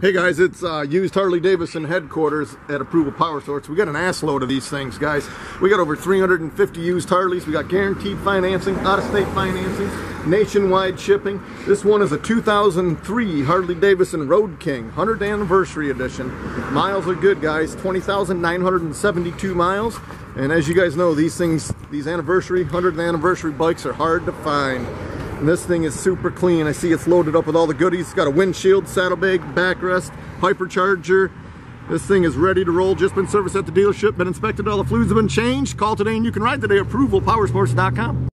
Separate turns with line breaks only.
Hey guys, it's uh, used Harley Davidson headquarters at Approval Powersports. We got an ass load of these things, guys. We got over 350 used Harleys. We got guaranteed financing, out-of-state financing, nationwide shipping. This one is a 2003 Harley Davidson Road King 100th anniversary edition. Miles are good, guys. 20,972 miles. And as you guys know, these things, these anniversary, 100th anniversary bikes are hard to find. And this thing is super clean. I see it's loaded up with all the goodies. It's got a windshield, saddlebag, backrest, hypercharger. This thing is ready to roll. Just been serviced at the dealership, been inspected, all the fluids have been changed. Call today and you can ride today at approvalpowersports.com.